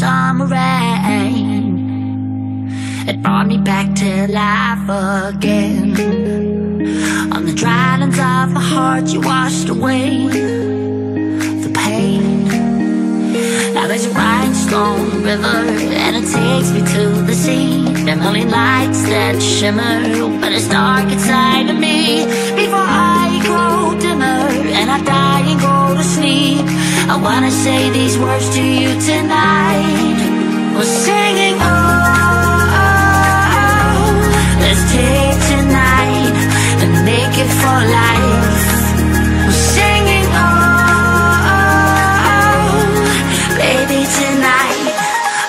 summer rain It brought me back to life again. On the dry lands of my heart you washed away the pain. Now there's a rhinestone river and it takes me to the sea. Are million lights that shimmer but it's dark inside of me. Before I Wanna say these words to you tonight We're singing oh, oh, oh. Let's take tonight and make it for life We're singing oh, oh, oh. Baby tonight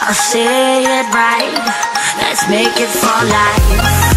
I'll say it right Let's make it for life